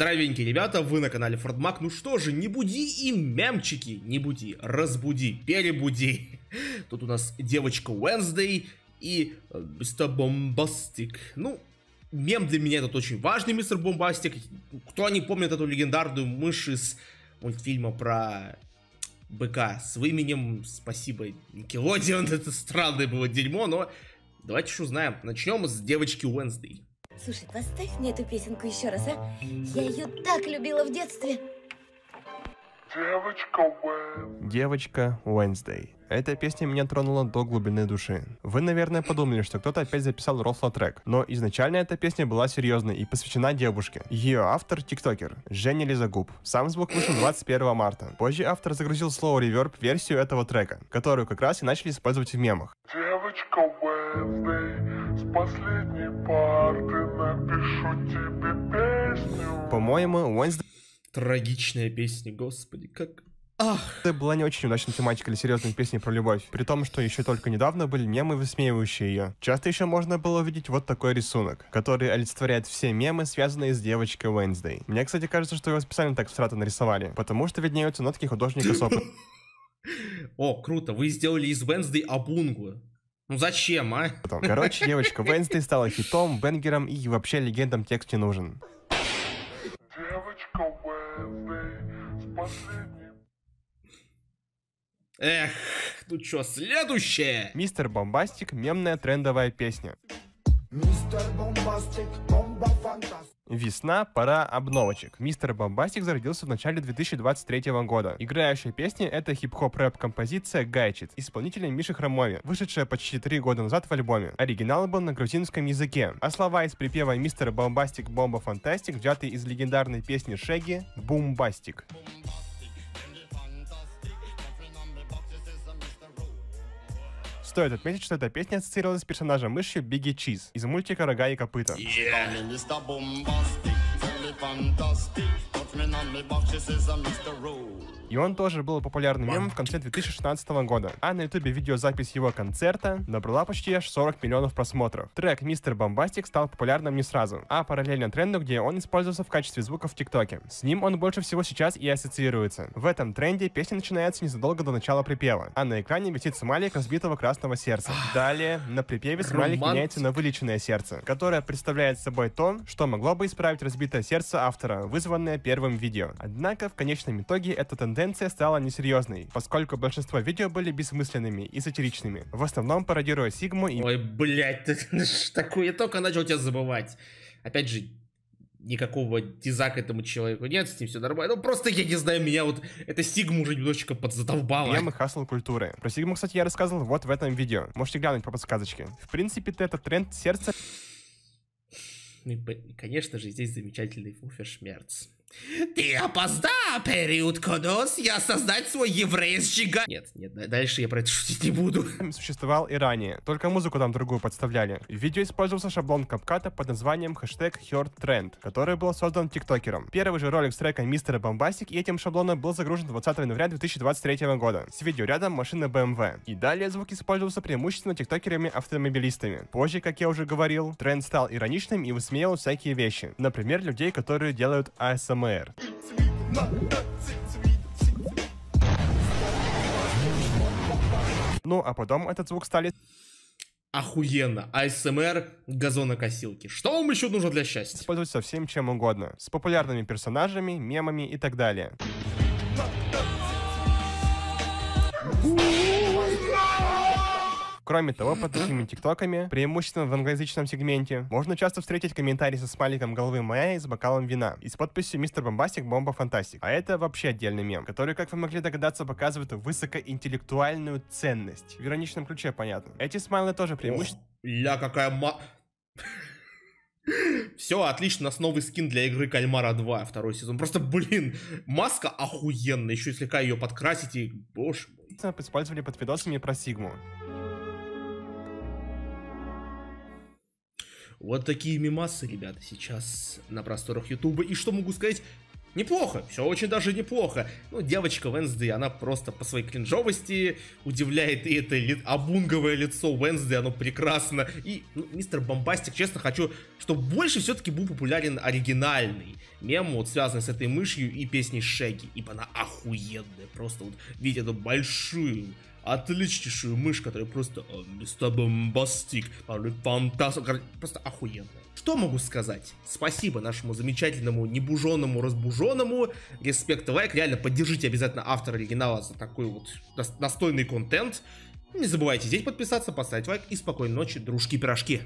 Здоровенькие ребята, вы на канале Фордмак. Ну что же, не буди и мемчики, не буди, разбуди, перебуди. Тут у нас девочка Wednesday и э, мистер Бомбастик. Ну, мем для меня этот очень важный, мистер Бомбастик. Кто не помнит эту легендарную мышь из мультфильма про быка с именем, спасибо, Никелодион, это странное было дерьмо, но давайте что узнаем. Начнем с девочки Wednesday. Слушай, поставь мне эту песенку еще раз, а? Я ее так любила в детстве. Девочка Уэн. Девочка Wednesday. Эта песня меня тронула до глубины души. Вы, наверное, подумали, что кто-то опять записал рофло трек, но изначально эта песня была серьезной и посвящена девушке. Ее автор — тиктокер Женя Лизагуб. Сам звук вышел 21 марта. Позже автор загрузил слово реверб версию этого трека, которую как раз и начали использовать в мемах. Девочка Уэнсдей, с последней парты напишу тебе песню. По-моему, Wednesday Трагичная песня, господи, как... Ах, Это была не очень удачная тематика для серьезной песни про любовь, при том, что еще только недавно были мемы, высмеивающие ее. Часто еще можно было увидеть вот такой рисунок, который олицетворяет все мемы, связанные с девочкой Wednesday. Мне, кстати, кажется, что его специально так всрато нарисовали, потому что виднеются нотки художника с опытом. о, круто, вы сделали из Wednesday Абунгу. Ну зачем, а? Короче, девочка Wednesday стала хитом, бенгером и вообще легендам текст не нужен. Девочка Эх, ну чё, следующее? Мистер Бомбастик — мемная трендовая песня. Мистер Бомбастик, бомба фантастик. Весна, пора обновочек. Мистер Бомбастик зародился в начале 2023 года. Играющая песня — это хип-хоп рэп композиция «Гайчит» исполнителя Миши Хромови, вышедшая почти три года назад в альбоме. Оригинал был на грузинском языке, а слова из припева Мистер Бомбастик Бомба Фантастик взяты из легендарной песни Шеги «Бумбастик». Стоит отметить, что эта песня ассоциировалась с персонажем мышью Бигги Чиз из мультика «Рога и копыта». Yeah. И он тоже был популярным мемом в конце 2016 года. А на ютубе видеозапись его концерта набрала почти аж 40 миллионов просмотров. Трек «Мистер Бомбастик» стал популярным не сразу, а параллельно тренду, где он использовался в качестве звука в ТикТоке. С ним он больше всего сейчас и ассоциируется. В этом тренде песня начинается незадолго до начала припева, а на экране висит смайлик разбитого красного сердца. Далее на припеве смайлик меняется на вылеченное сердце, которое представляет собой то, что могло бы исправить разбитое сердце автора, вызванное первым видео. Однако в конечном итоге эта тенденция стала несерьезной, поскольку большинство видео были бессмысленными и сатиричными, в основном пародируя Сигму и Ой, блядь, ты такое, я только начал тебя забывать. Опять же, никакого диза к этому человеку нет, с ним все нормально. Ну, просто, я не знаю, меня вот эта стигма уже немножечко подзадолбала. мемы хасл культуры. Про Сигму, кстати, я рассказывал вот в этом видео. Можете глянуть по подсказочке. В принципе-то этот тренд сердца Ну и, конечно же, здесь замечательный Фуфершмерц. Ты опоздал, период Кодос, я создать свой еврейский га... Нет, нет, да- дальше я про это шутить не буду. существовал и ранее, только музыку там другую подставляли. В видео использовался шаблон капката под названием хэштег HeardTrend, который был создан тиктокером. Первый же ролик с трека Мистера Бомбастик и этим шаблоном был загружен 20 января 2023 года. С видео рядом машина BMW. И далее звук использовался преимущественно тиктокерами-автомобилистами. Позже, как я уже говорил, тренд стал ироничным и высмеивал всякие вещи. Например, людей, которые делают ASMR. Ну, а потом этот звук стали Охуенно. АСМР газонокосилки. Что вам еще нужно для счастья? использовать со всем чем угодно. С популярными персонажами, мемами и так далее. Кроме того, под такими тиктоками, преимущественно в англоязычном сегменте, можно часто встретить комментарии со смайликом головы Майя и с бокалом вина, и с подписью «Мистер Бомбастик, бомба фантастик». А это вообще отдельный мем, который, как вы могли догадаться, показывает высокоинтеллектуальную ценность. В ироничном ключе, понятно. Эти смайлы тоже преимущественно Ля, какая ма... Все, отлично, у нас новый скин для игры Кальмара 2, второй сезон. Просто, блин, маска охуенная, еще слегка ее подкрасить и, боже мой. использовали под видосами про Сигму. Вот такие мемасы, ребята, сейчас на просторах Ютуба. И что могу сказать? Неплохо, все очень даже неплохо. Ну, девочка Венсдей, она просто по своей кринжовости удивляет, и это ли, обунговое лицо Венсдей, оно прекрасно. И ну, мистер Бомбастик, честно, хочу, чтобы больше все-таки был популярен оригинальный мем, вот связанный с этой мышью и песней Шеги, ибо она охуенная, просто вот видя эту большую отличнейшую мышь, которая просто «О, мистер Бомбастик, фантастик, просто охуенная. Что могу сказать? Спасибо нашему замечательному, небуженному, разбуженному. Респект лайк. Реально, поддержите обязательно автора оригинала за такой вот дос- достойный контент. Не забывайте здесь подписаться, поставить лайк и спокойной ночи, дружки-пирожки.